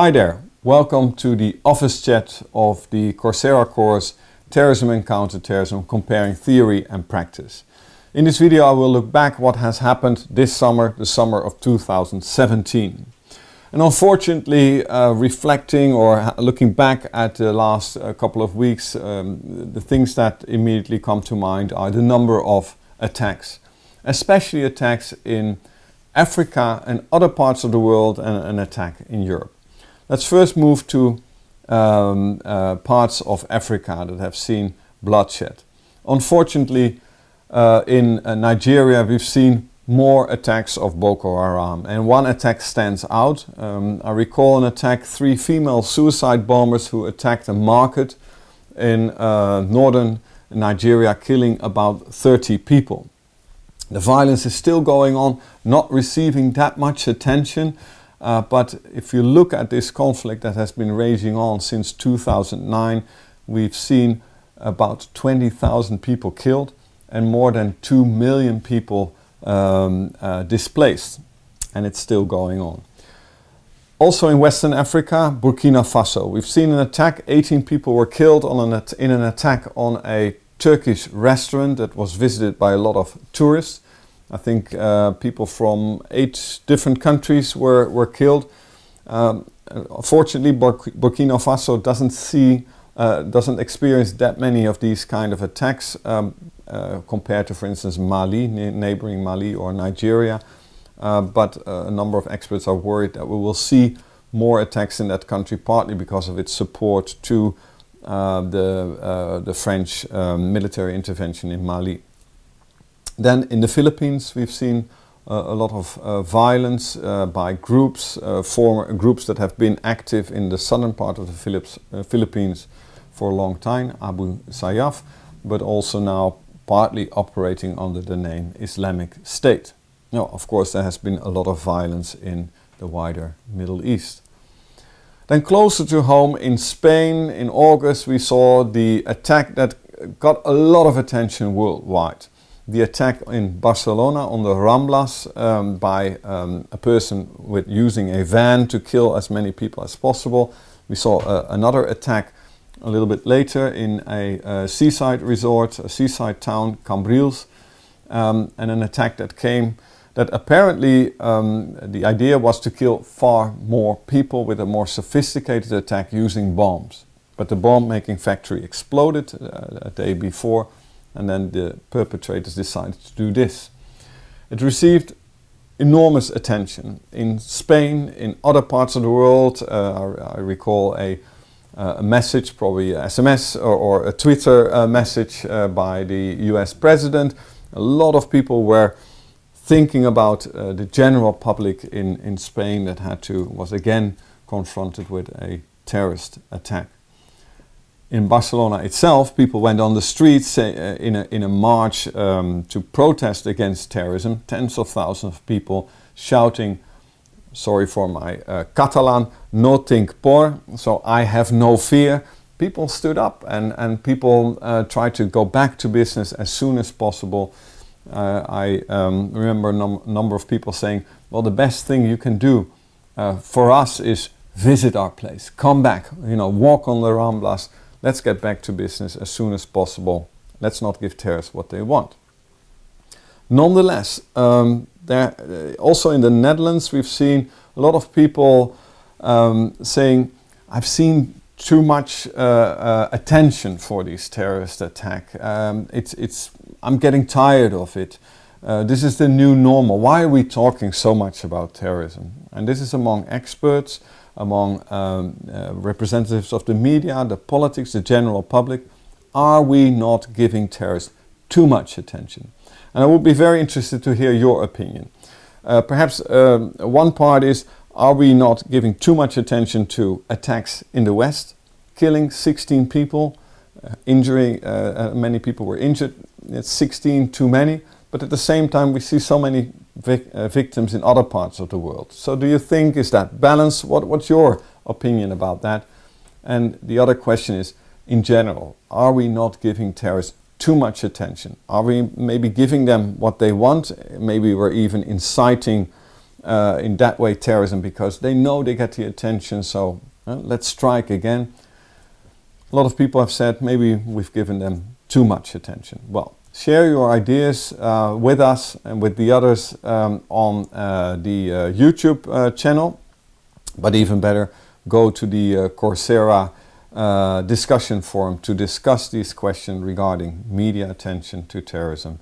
Hi there, welcome to the office chat of the Coursera course Terrorism and Counterterrorism Comparing Theory and Practice. In this video I will look back what has happened this summer, the summer of 2017. And unfortunately, uh, reflecting or looking back at the last uh, couple of weeks, um, the things that immediately come to mind are the number of attacks, especially attacks in Africa and other parts of the world and an attack in Europe. Let's first move to um, uh, parts of Africa that have seen bloodshed. Unfortunately, uh, in uh, Nigeria, we've seen more attacks of Boko Haram, and one attack stands out. Um, I recall an attack, three female suicide bombers who attacked a market in uh, northern Nigeria, killing about 30 people. The violence is still going on, not receiving that much attention. Uh, but if you look at this conflict that has been raging on since 2009, we've seen about 20,000 people killed and more than 2 million people um, uh, displaced. And it's still going on. Also in Western Africa, Burkina Faso, we've seen an attack. 18 people were killed an in an attack on a Turkish restaurant that was visited by a lot of tourists. I think uh, people from eight different countries were, were killed. Um, unfortunately, Burkina Faso doesn't see, uh, doesn't experience that many of these kind of attacks um, uh, compared to, for instance, Mali, neighboring Mali or Nigeria. Uh, but uh, a number of experts are worried that we will see more attacks in that country, partly because of its support to uh, the, the French military intervention in Mali. Then in the Philippines, we've seen uh, a lot of uh, violence uh, by groups, former groups that have been active in the southern part of the Philips, Philippines for a long time, Abu Sayyaf, but also now partly operating under the name Islamic State. Now, of course, there has been a lot of violence in the wider Middle East. Then closer to home in Spain, in August, we saw the attack that got a lot of attention worldwide the attack in Barcelona on the Ramblas um, by um, a person with using a van to kill as many people as possible. We saw uh, another attack a little bit later in a, a seaside resort, a seaside town, Cambrils, um, and an attack that came that apparently um, the idea was to kill far more people with a more sophisticated attack using bombs. But the bomb making factory exploded uh, a day before and then the perpetrators decided to do this. It received enormous attention in Spain, in other parts of the world. Uh, I, I, recall a, uh, a, message, probably a SMS or, or a Twitter uh, message uh, by the US president. A lot of people were thinking about uh, the general public in, in Spain that had to, was again confronted with a terrorist attack in Barcelona itself, people went on the streets uh, in, a, in a march um, to protest against terrorism. Tens of thousands of people shouting, sorry for my uh, Catalan, no tinc por, so I have no fear. People stood up and, and people uh, tried to go back to business as soon as possible. Uh, I um, remember a num number of people saying, well, the best thing you can do uh, for us is visit our place, come back, you know, walk on the Ramblas, Let's get back to business as soon as possible. Let's not give terrorists what they want. Nonetheless, um, there, uh, also in the Netherlands, we've seen a lot of people um, saying, I've seen too much uh, uh, attention for this terrorist attack. Um, it's, it's, I'm getting tired of it. Uh, this is the new normal. Why are we talking so much about terrorism? And this is among experts, among um, uh, representatives of the media, the politics, the general public. Are we not giving terrorists too much attention? And I would be very interested to hear your opinion. Uh, perhaps um, one part is, are we not giving too much attention to attacks in the West, killing 16 people, uh, injuring, uh, uh, many people were injured, it's 16 too many, but at the same time we see so many vic uh, victims in other parts of the world. So do you think is that balance? What, what's your opinion about that? And the other question is, in general, are we not giving terrorists too much attention? Are we maybe giving them what they want? Maybe we're even inciting uh, in that way terrorism because they know they get the attention. So uh, let's strike again. A lot of people have said maybe we've given them too much attention. Well, share your ideas uh, with us and with the others um, on uh, the uh, YouTube uh, channel. But even better, go to the uh, Coursera uh, discussion forum to discuss these questions regarding media attention to terrorism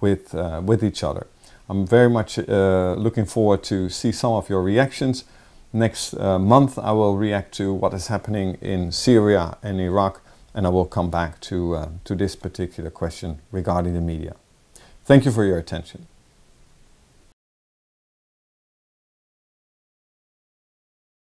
with, with each other. I'm very much looking forward to see some of your reactions. Next month I will react to what is happening in Syria and Iraq and I will come back to, uh, to this particular question regarding the media. Thank you for your attention.